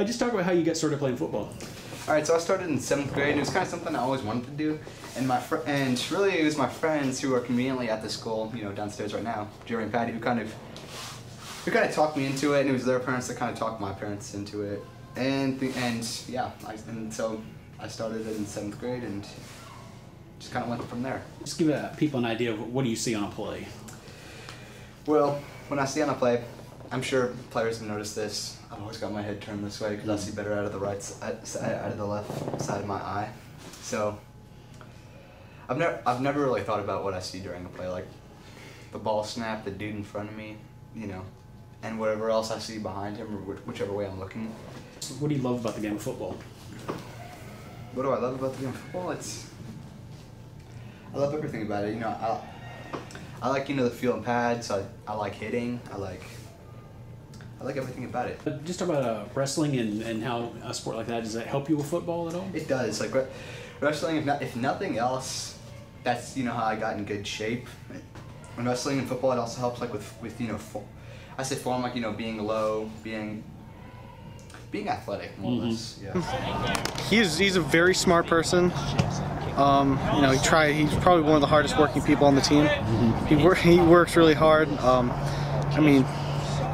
Uh, just talk about how you got started playing football. All right, so I started in seventh grade. And it was kind of something I always wanted to do, and my fr- and really it was my friends who are conveniently at the school, you know, downstairs right now, Jerry and Patty, who kind of who kind of talked me into it, and it was their parents that kind of talked my parents into it, and th- and yeah, I, and so I started it in seventh grade and just kind of went from there. Just give uh, people an idea of what do you see on a play. Well, when I see on a play, I'm sure players have noticed this. I've always got my head turned this way because I see better out of the right side, out of the left side of my eye. So I've never, I've never really thought about what I see during a play, like the ball snap, the dude in front of me, you know, and whatever else I see behind him or whichever way I'm looking. What do you love about the game of football? What do I love about the game of football? It's I love everything about it. You know, I I like you know the feel and pads. I I like hitting. I like I like everything about it. Uh, Just talk about uh, wrestling and, and how a sport like that does that help you with football at all? It does. Like re- wrestling, if, not, if nothing else, that's you know how I got in good shape. And wrestling and football, it also helps like with with you know, fo- I say form like you know being low, being being athletic more or less. Yeah. he's he's a very smart person. Um, you know, he try. He's probably one of the hardest working people on the team. He wor- he works really hard. Um, I mean,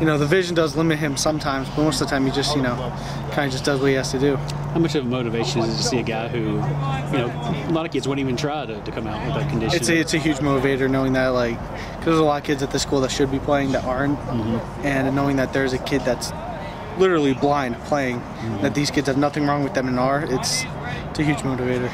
you know, the vision does limit him sometimes, but most of the time he just you know kind of just does what he has to do. How much of a motivation is it to see a guy who, you know, a lot of kids wouldn't even try to, to come out with that condition? It's a, it's a huge motivator knowing that like because there's a lot of kids at the school that should be playing that aren't, mm-hmm. and knowing that there's a kid that's literally blind playing, that these kids have nothing wrong with them and are. It's it's a huge motivator.